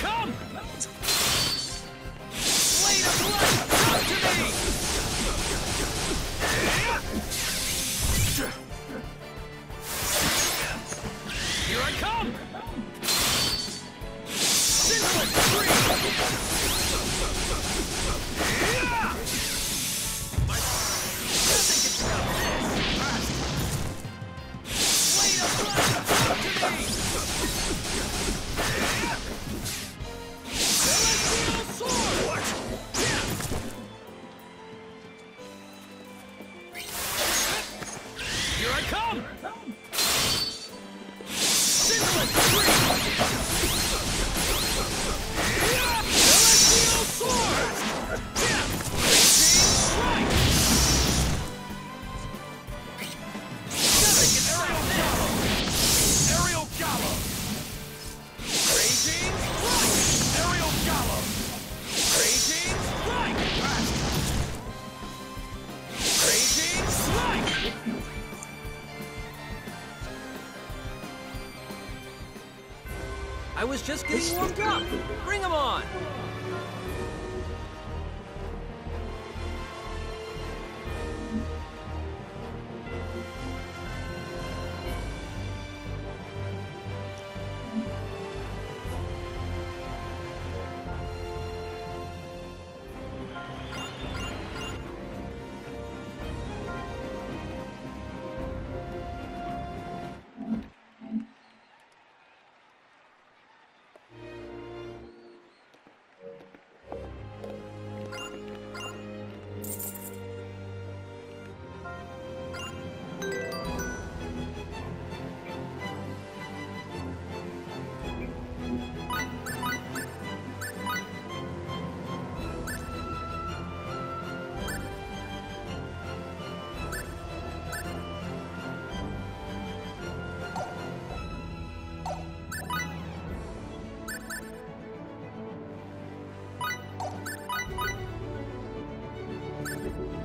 Come! Blade of light, come to me! Here I come! Me! Here I come! I was just getting warmed up. Bring 'em on! you.